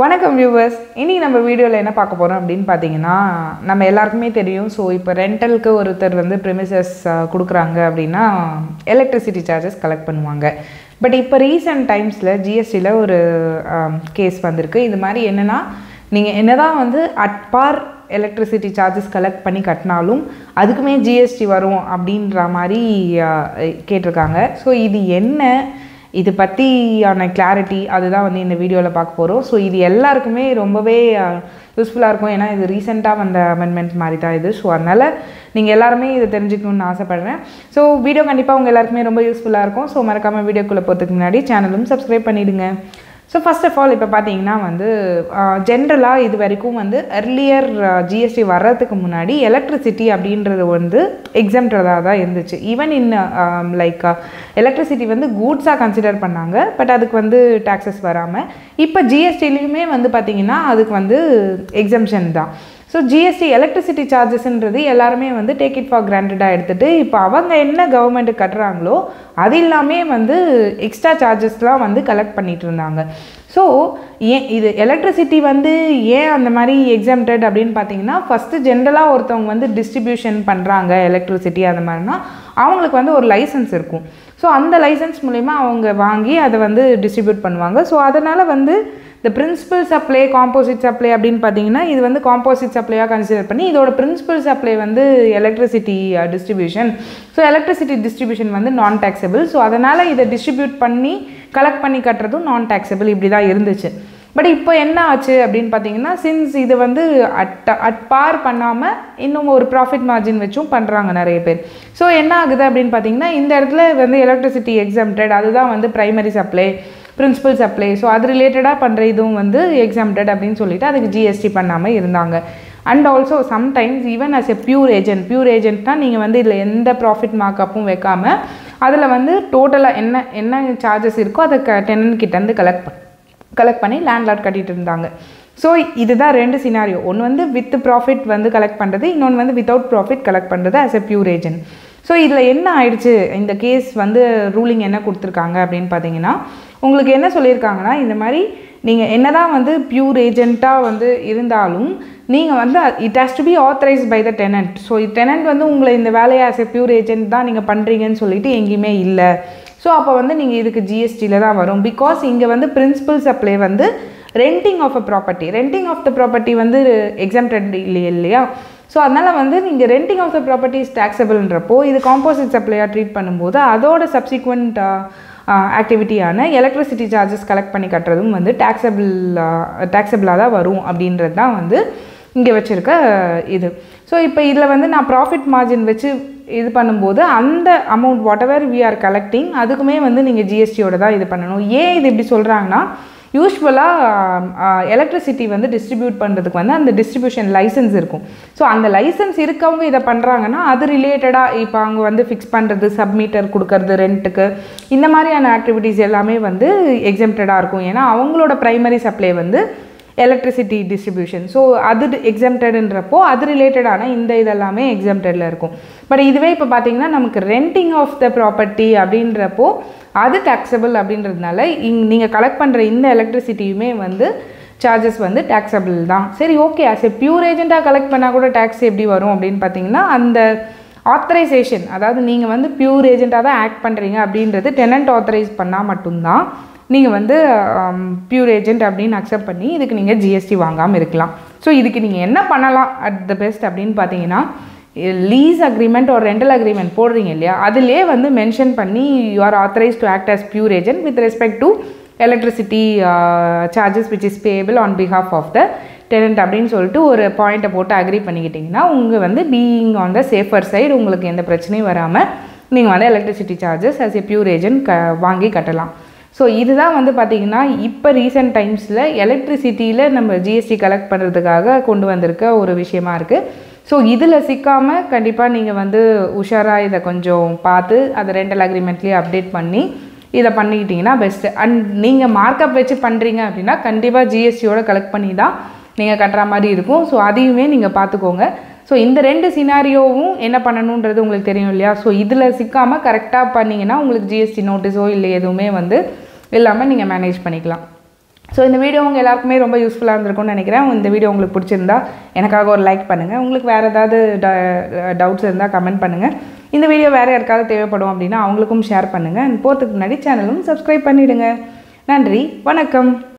வணக்கம் வியூவர்ஸ் இன்றைக்கி நம்ம வீடியோவில் என்ன பார்க்க போகிறோம் அப்படின்னு பார்த்தீங்கன்னா நம்ம எல்லாருக்குமே தெரியும். ஸோ இப்போ ரெண்டலுக்கு ஒருத்தர் வந்து ப்ரிமிசஸ் கொடுக்குறாங்க அப்படின்னா எலக்ட்ரிசிட்டி சார்ஜஸ் கலெக்ட் பண்ணுவாங்க. பட் இப்போ ரீசெண்ட் டைம்ஸில் ஜிஎஸ்டியில் ஒரு கேஸ் வந்திருக்கு. இது மாதிரி என்னென்னா நீங்கள் என்ன தான் வந்து at par electricity charges collect பண்ணி கட்டினாலும் அதுக்குமே ஜிஎஸ்டி வரும் அப்படின்ற மாதிரி கேட்டிருக்காங்க. ஸோ இது என்ன இது பற்றியான கிளாரிட்டி அதுதான் வந்து இந்த வீடியோவில் பார்க்க போகிறோம் ஸோ இது எல்லாருக்குமே ரொம்பவே யூஸ்ஃபுல்லாக இருக்கும். ஏன்னா இது ரீசெண்டாக வந்த அமெண்ட்மெண்ட் மாதிரி தான் இது. ஸோ அதனால் நீங்கள் எல்லாருமே இதை தெரிஞ்சுக்கணும்னு ஆசைப்பட்றேன். ஸோ வீடியோ கண்டிப்பாக உங்கள் எல்லாருக்குமே ரொம்ப யூஸ்ஃபுல்லாக இருக்கும். ஸோ மறக்காமல் வீடியோக்குள்ளே போகிறதுக்கு முன்னாடி சேனலும் சப்ஸ்கிரைப் பண்ணிவிடுங்க ஸோ ஃபஸ்ட் ஆஃப் ஆல் இப்போ பார்த்தீங்கன்னா வந்து ஜென்ரலாக இது வரைக்கும் வந்து எர்லியர் ஜிஎஸ்டி வர்றதுக்கு முன்னாடி எலக்ட்ரிசிட்டி அப்படின்றது வந்து எக்ஸம்ட்ரதாக தான் இருந்துச்சு. ஈவன் இன் லைக் எலக்ட்ரிசிட்டி வந்து கூட்ஸாக கன்சிடர் பண்ணாங்க. பட் அதுக்கு வந்து டாக்ஸஸ் வராமல் இப்போ ஜிஎஸ்டிலையுமே வந்து பார்த்திங்கன்னா அதுக்கு வந்து எக்ஸம்ஷன் தான். ஸோ ஜிஎஸ்டி எலக்ட்ரிசிட்டி சார்ஜஸ்ன்றது எல்லாருமே வந்து டேக் இட் ஃபார் கிராண்டடாக எடுத்துகிட்டு இப்போ அவங்க என்ன கவர்மெண்ட் கட்டுறாங்களோ அது எல்லாமே வந்து எக்ஸ்ட்ரா சார்ஜஸ்லாம் வந்து கலெக்ட் பண்ணிட்டு இருந்தாங்க. ஸோ ஏன் இது எலக்ட்ரிசிட்டி வந்து ஏன் அந்த மாதிரி எக்ஸாம்டட் அப்படின்னு பார்த்தீங்கன்னா ஃபஸ்ட்டு ஜென்ரலாக ஒருத்தவங்க வந்து டிஸ்ட்ரிபியூஷன் பண்ணுறாங்க எலக்ட்ரிசிட்டி அந்த மாதிரினா அவங்களுக்கு வந்து ஒரு லைசன்ஸ் இருக்கும். ஸோ அந்த லைசன்ஸ் மூலிமா அவங்க வாங்கி அதை வந்து டிஸ்ட்ரிபியூட் பண்ணுவாங்க. ஸோ அதனால் வந்து இந்த பிரின்சிபல் சப்ளை காம்போசிட் சப்ளை அப்படின்னு பார்த்தீங்கன்னா இது வந்து காம்போசிட் சப்ளையாக கன்சிடர் பண்ணி இதோட பிரின்சிபல் சப்ளை வந்து electricity distribution so electricity distribution வந்து நான் டேக்ஸபிள் ஸோ அதனால் இதை டிஸ்ட்ரிபியூட் பண்ணி கலெக்ட் பண்ணி கட்டுறதும் நான் டேக்ஸபிள் இப்படி தான் இருந்துச்சு. பட் இப்போ என்ன ஆச்சு அப்படின்னு பார்த்தீங்கன்னா சின்ஸ் இது வந்து அட் அட் பார் பண்ணாமல் இன்னும் ஒரு ப்ராஃபிட் மார்ஜின் வச்சும் பண்ணுறாங்க நிறைய பேர். ஸோ என்ன ஆகுது அப்படின்னு பார்த்தீங்கன்னா இந்த இடத்துல வந்து எலக்ட்ரிசிட்டி எக்ஸாம்டட் அதுதான் வந்து primary supply principal supply so அது ரிலேட்டடாக பண்ணுற இதுவும் வந்து எக்ஸாம்டட் அப்படின்னு சொல்லிட்டு அதுக்கு ஜிஎஸ்டி பண்ணாமல் இருந்தாங்க. And also sometimes even as a pure agent pure ஏஜென்ட்னா நீங்கள் வந்து இதில் எந்த ப்ராஃபிட் மார்க்கப்பும் வைக்காமல் அதில் வந்து டோட்டலாக என்ன என்ன சார்ஜஸ் இருக்கோ அதை க டென்னன் கிட்டேருந்து கலெக்ட் கலெக்ட் பண்ணி லேண்ட்லார்ட் கட்டிகிட்டு இருந்தாங்க. ஸோ இதுதான் ரெண்டு சினாரியோ ஒன்று வந்து வித் ப்ராஃபிட் வந்து கலெக்ட் பண்ணுறது இன்னொன்று வந்து வித்தவுட் ப்ராஃபிட் கலெக்ட் பண்ணுறது as a pure agent so இதில் என்ன ஆயிடுச்சு? இந்த கேஸ் வந்து ரூலிங் என்ன கொடுத்துருக்காங்க அப்படின்னு பார்த்தீங்கன்னா உங்களுக்கு என்ன சொல்லியிருக்காங்கன்னா இந்த மாதிரி நீங்கள் என்ன தான் வந்து பியூர் ஏஜென்ட்டாக வந்து இருந்தாலும் நீங்கள் வந்து it has to be authorised by the tenant so tenant வந்து உங்களை இந்த வேலையை ஆஸ் எ பியூர் ஏஜென்ட் தான் நீங்கள் பண்ணுறீங்கன்னு சொல்லிட்டு எங்கேயுமே இல்லை. ஸோ அப்போ வந்து நீங்கள் இதுக்கு ஜிஎஸ்டியில் தான் வரும். பிகாஸ் இங்கே வந்து பிரின்சிபல் சப்ளை வந்து renting of a property renting of the property வந்து எக்ஸாம்டட் இல்லையா இல்லையா? ஸோ அதனால் வந்து நீங்கள் renting of the property is டேக்ஸபிள்ன்றப்போ இது காம்போசிட் சப்ளையாக ட்ரீட் பண்ணும்போது அதோட சப்சிக்வெண்ட் ஆக்டிவிட்டியான எலக்ட்ரிசிட்டி சார்ஜஸ் கலெக்ட் பண்ணி கட்டுறதும் வந்து டேக்ஸபிள் டேக்ஸபிளாக தான் வரும் அப்படின்றது தான் வந்து இங்கே வச்சுருக்க இது. ஸோ இப்போ இதில் வந்து நான் ப்ராஃபிட் மார்ஜின் வச்சு இது பண்ணும்போது அந்த amount whatever we are collecting அதுக்குமே வந்து நீங்கள் ஜிஎஸ்டியோட தான் இது பண்ணணும். ஏன் இது இப்படி சொல்கிறாங்கன்னா யூஸ்வலாக எலக்ட்ரிசிட்டி வந்து டிஸ்ட்ரிபியூட் பண்ணுறதுக்கு வந்து அந்த டிஸ்ட்ரிபியூஷன் லைசன்ஸ் இருக்கும். ஸோ அந்த லைசன்ஸ் இருக்கவங்க இதை பண்ணுறாங்கன்னா அது ரிலேட்டடாக இப்போ அவங்க வந்து ஃபிக்ஸ் பண்ணுறது சப்மீட்டர் கொடுக்கறது ரெண்ட்டுக்கு இந்த மாதிரியான ஆக்டிவிட்டீஸ் எல்லாமே வந்து எக்ஸம்டடாக இருக்கும். ஏன்னா அவங்களோட ப்ரைமரி சப்ளை வந்து எலக்ட்ரிசிட்டி டிஸ்ட்ரிபியூஷன் ஸோ அது எக்ஸம்டடுன்றப்போ அது ரிலேட்டடான இந்த இதெல்லாமே எக்ஸம்டடில் இருக்கும். பட் இதுவே இப்போ பார்த்தீங்கன்னா நமக்கு ரெண்டிங் ஆஃப் த ப்ராப்பர்ட்டி அப்படின்றப்போ அது டேக்ஸபிள் அப்படின்றதுனால இங் நீங்கள் கலெக்ட் பண்ணுற இந்த எலக்ட்ரிசிட்டியுமே வந்து சார்ஜஸ் வந்து டேக்ஸபிள் தான். சரி ஓகே ஆஸ் எ பியூர் ஏஜென்ட்டாக கலெக்ட் பண்ணால் கூட டேக்ஸ் எப்படி வரும் அப்படின்னு பார்த்தீங்கன்னா அந்த ஆத்தரைசேஷன் அதாவது நீங்கள் வந்து பியூர் ஏஜென்ட்டாக தான் ஆக்ட் பண்ணுறீங்க அப்படின்றது டெனண்ட் ஆத்தரைஸ் பண்ணால் மட்டும்தான். நீங்கள் வந்து பியூர் ஏஜென்ட் அப்படின்னு அக்செப்ட் பண்ணி இதுக்கு நீங்கள் ஜிஎஸ்டி வாங்காமல் இருக்கலாம். ஸோ இதுக்கு நீங்கள் என்ன பண்ணலாம்? அட் த பெஸ்ட் அப்படின்னு பார்த்தீங்கன்னா லீஸ் அக்ரிமெண்ட் ஒரு ரெண்டல் அக்ரிமெண்ட் போடுறீங்க இல்லையா? அதிலே வந்து மென்ஷன் பண்ணி you are authorise to act as pure agent with respect to electricity charges which is payable on behalf of the tenant அப்படின்னு சொல்லிட்டு ஒரு பாயிண்ட்டை போட்டு அக்ரி பண்ணிக்கிட்டிங்கன்னா உங்கள் வந்து being on the safer side உங்களுக்கு எந்த பிரச்சனையும் வராமல் நீங்கள் வந்து electricity charges as a pure agent க வாங்கி கட்டலாம். ஸோ இதுதான் வந்து பார்த்திங்கன்னா இப்போ ரீசெண்ட் டைம்ஸில் எலக்ட்ரிசிட்டியில் நம்ம ஜிஎஸ்டி கலெக்ட் பண்ணுறதுக்காக கொண்டு வந்திருக்க ஒரு விஷயமா இருக்குது ஸோ இதில் சிக்காமல் கண்டிப்பாக நீங்கள் வந்து உஷாராக இதை கொஞ்சம் பார்த்து அதை ரெண்டல் அக்ரிமெண்ட்லேயே அப்டேட் பண்ணி இதை பண்ணிக்கிட்டிங்கன்னா பெஸ்ட்டு அண்ட் நீங்கள் மார்க்கப் வச்சு பண்ணுறீங்க அப்படின்னா கண்டிப்பாக ஜிஎஸ்டியோட கலெக்ட் பண்ணி தான் நீங்கள் கட்டுற மாதிரி இருக்கும். ஸோ அதையுமே நீங்கள் பார்த்துக்கோங்க. ஸோ இந்த ரெண்டு சினாரியோவும் என்ன பண்ணணுன்றது உங்களுக்கு தெரியும் இல்லையா? ஸோ இதில் சிக்காமல் கரெக்டாக பண்ணிங்கன்னா உங்களுக்கு ஜிஎஸ்டி நோட்டீஸோ இல்லை எதுவுமே வந்து இல்லாமல் நீங்கள் மேனேஜ் பண்ணிக்கலாம். ஸோ இந்த வீடியோ உங்கள் எல்லாருக்குமே ரொம்ப யூஸ்ஃபுல்லாக இருந்திருக்கும்னு நினைக்கிறேன். இந்த வீடியோ உங்களுக்கு பிடிச்சிருந்தா எனக்காக ஒரு லைக் பண்ணுங்கள் உங்களுக்கு வேறு ஏதாவது டவுட்ஸ் இருந்தால் கமெண்ட் பண்ணுங்கள் இந்த வீடியோ வேறு யாருக்காவது தேவைப்படும் அப்படின்னா அவங்களுக்கும் ஷேர் பண்ணுங்கள் போகிறதுக்கு முன்னாடி சேனலும் சப்ஸ்கிரைப் பண்ணிவிடுங்க நன்றி. வணக்கம்.